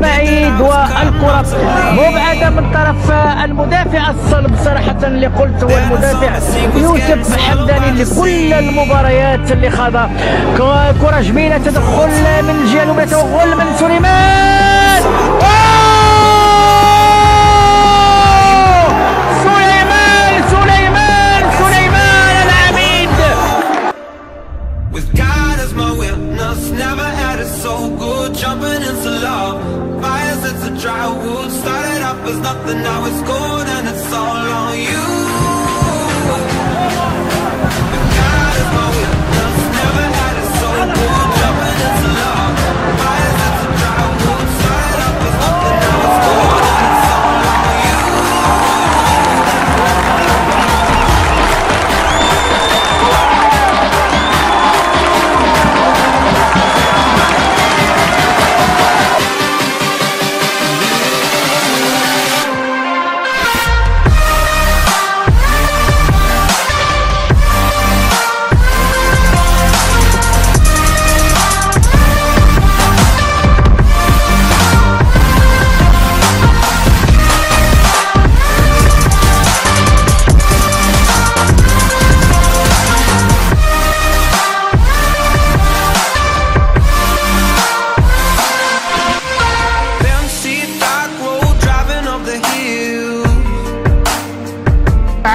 معي والكرة مبعدة من طرف المدافع الصلب صراحة اللي قلت هو المدافع يوسف حمداني لكل المباريات اللي خاضها. كرة جميلة تدخل من الجهة اليمنى من سليمان. Started up as nothing, now it's gold and it's all on you. But God is my witness, never had it so good.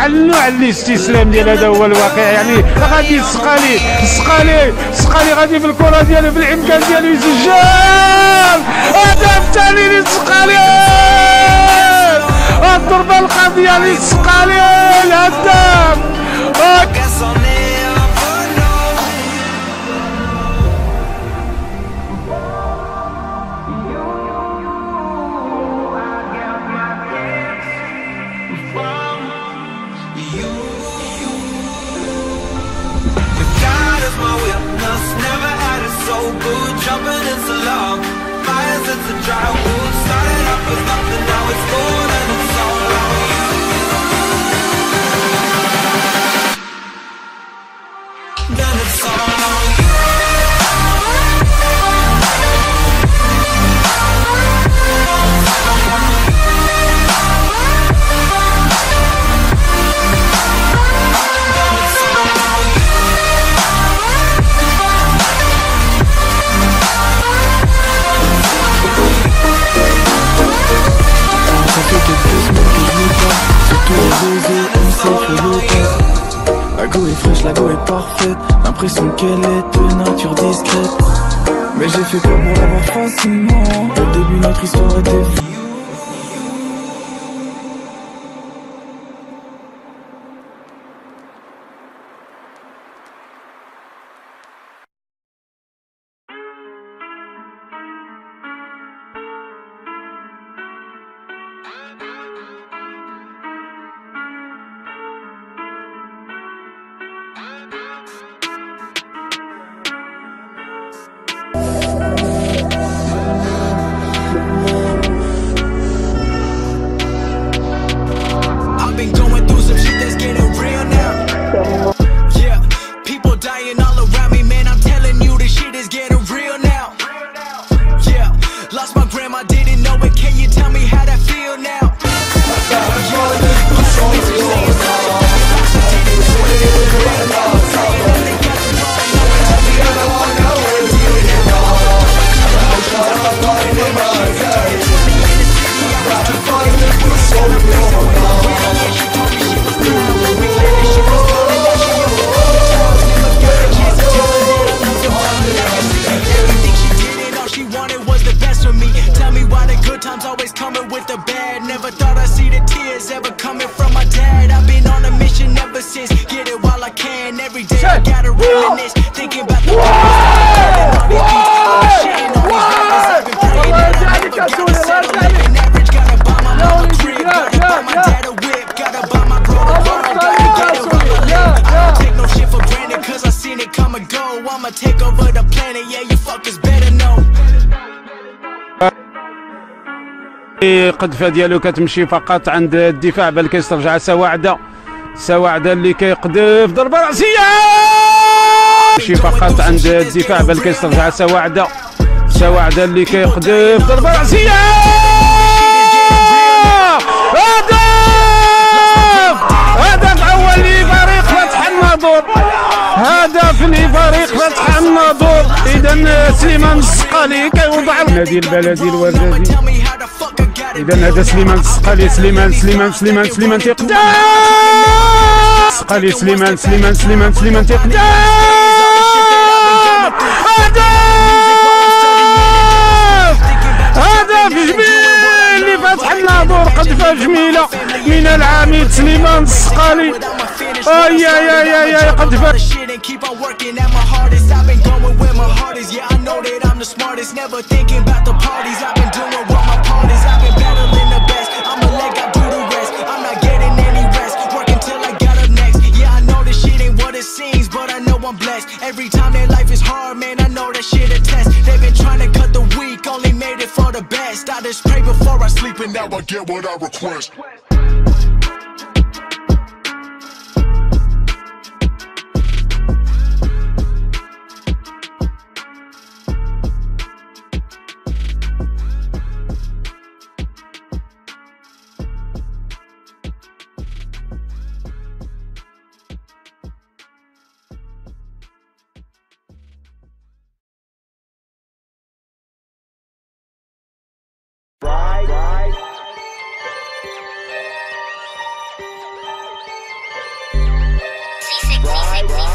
علو على الاستسلام ديال هذا هو الواقع. يعني غادي سقالي سقالي سقالي غادي في الكرة ديالو في الإمكان ديالو يسجل. هدف ثاني للسقالي الضربة القاضية للسقالي الهدف boot, jumping in so long. My eyes, it's drought. Started off with nothing, now it's full. qu'elle est de nature discrète. Mais j'ai fait quoi pour l'avoir facilement Au début, notre histoire était fou always coming with the best. القذفه ديالو كتمشي فقط عند الدفاع بل كيسترجع سواعده سواعده اللي كيقذف ضربة رأسية. مشي فقط عند الدفاع بل كيسترجع سواعده سواعده اللي كيقذف ضربة رأسية. هدف هدف أول لفريق فتح الناظور. هدف لفريق فتح الناظور. اذا سليمان السقالي كيوضع النادي البلدي الوزازي إذا هذا سليمان السقالي سليمان سليمان سليمان سليمان تيقدر السقالي سليمان سليمان سليمان سليمان تيقدر هدف جميل اللي فتح الناظور قذفه جميلة من العميد سليمان السقالي أي أي أي أي قذفه. Never thinking about the parties. I've been doing Every time that life is hard, man, I know that shit a test. They've been trying to cut the weak, only made it for the best. I just pray before I sleep, and now I get what I request. You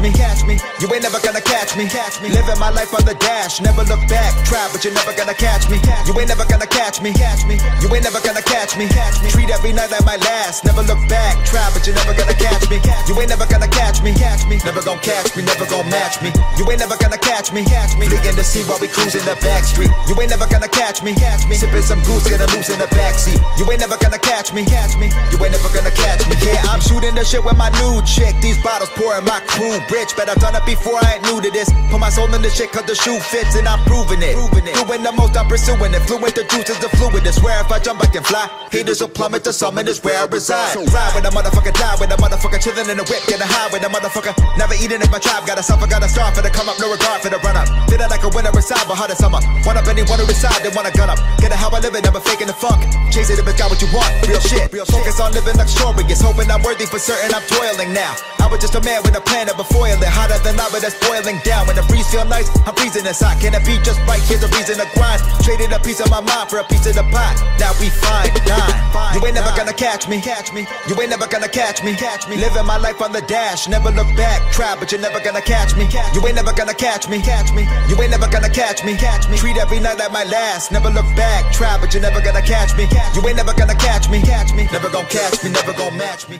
catch me, catch me. You ain't never gonna catch me, catch me. Living my life on the dash, never look back. Try, but you're never gonna catch me. You ain't never gonna catch me, catch me. You ain't never gonna catch me, catch me. Treat every night like my last, never look back. Try, but you're never gonna catch me. You ain't never gonna catch me, catch me. Never gonna catch me, never gonna match me. You ain't never gonna catch me, catch me. Fleeing to see while we cruising the back street. You ain't never gonna catch me, catch me. Sipping some goose, gonna loose in the backseat. You ain't never gonna catch me, catch me. You ain't never gonna catch me. Yeah, I'm shooting the shit with my new chick. These bottles pouring my crew rich, but I've done it before. I ain't new to this. Put my soul in the shit, cause the shoe fits, and I'm proving it. Proving it. Doing the most, I'm pursuing it. Fluent, the juice is the fluid. I swear if I jump, I can fly. Haters will plummet to summit is where I reside. Ride with a motherfucker, die with a motherfucker, chillin' in the whip, getting high with a motherfucker. Never eating if my tribe got a suffer, got a star for the come up, no regard for the run up. Feeling like a winner inside, but hard as summer. One up anyone who decide they wanna gun up. Get a how I live it, never faking the funk. Chase it if it's got what you want, real shit. Real Focus on living luxurious, hoping I'm worthy for certain. I'm toiling now. I was just a man with a plan of a foil it. Hotter than lava that's boiling down. When the breeze feel nice, I'm freezing inside. Can it be just right? Here's a reason to grind. Traded a piece of my mind for a piece of the pie. Now we fine, dine. You ain't never gonna catch me, catch me. You ain't never gonna catch me, catch me. Living my life on the dash, never look back. Try, but you're never gonna catch me. You ain't never gonna catch me, catch me. You ain't never gonna catch me, catch me. Treat every night like my last, never look back. Try, but you're never gonna catch me. You ain't never gonna catch me, catch me. Never gonna catch me, never gonna match me.